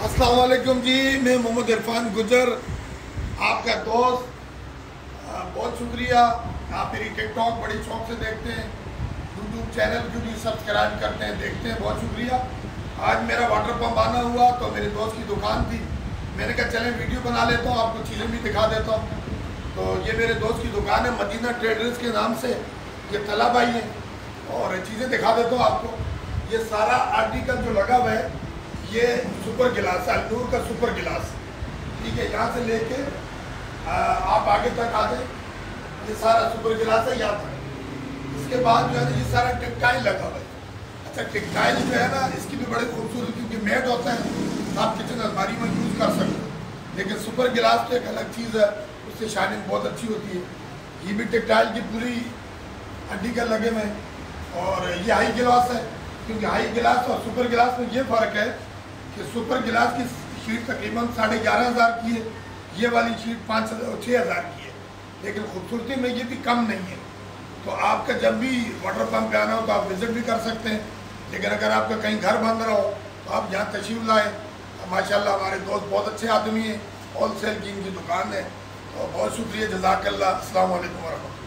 असलकुम जी, मैं मोहम्मद इरफान गुजर, आपका दोस्त। बहुत शुक्रिया। आप मेरी टिकटॉक बड़ी शौक से देखते हैं यूट्यूब चैनल को भी सब्सक्राइब करते हैं, देखते हैं, बहुत शुक्रिया। आज मेरा वाटर पम्प आना हुआ तो मेरे दोस्त की दुकान थी। मैंने कहा, चलें, वीडियो बना लेता हूँ, आपको चीज़ें भी दिखा देता हूँ। तो ये मेरे दोस्त की दुकान है, मदीना ट्रेडर्स के नाम से। ये तला भाई है, और चीज़ें दिखा देता हूँ आपको। ये सारा आर्टिकल जो लगा हुआ है ये सुपर गिलास है अल्नूर का सुपर गिलास। ठीक है, यहाँ से लेके आप आगे तक आ जाए ये सारा सुपर गिलास है यहाँ तक इसके बाद जो है ये सारा टिकटाइल लगा हुआ है। अच्छा टिकटाइल जो है ना, इसकी भी बड़ी खूबसूरत, क्योंकि मेड होता है, आप किचन अलमारी में यूज़ कर सकते हो। लेकिन सुपर गिलास तो एक अलग चीज़ है, उससे शाइनिंग बहुत अच्छी होती है। ये भी टिकटाइल की पूरी हड्डी का लगे हुए और ये हाई गिलास है, क्योंकि हाई गिलास और सुपर गिलास में ये फ़र्क है कि सुपर गिलास की शीट तकरीबन साढ़े ग्यारह हज़ार की है। ये वाली शीट पाँच हज़ार छः हज़ार की है। लेकिन खूबसूरती में ये भी कम नहीं है। तो आपका जब भी वाटर पम्प आना हो तो आप विज़िट भी कर सकते हैं। लेकिन अगर आपका कहीं घर बंद रहा हो तो आप यहाँ तशीफ लाएँ। तो माशाल्लाह हमारे दोस्त बहुत अच्छे आदमी हैं। होल सेल की इनकी दुकान है। तो बहुत शुक्रिया। जजाकल्ला असल वरहमल